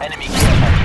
Enemy kill.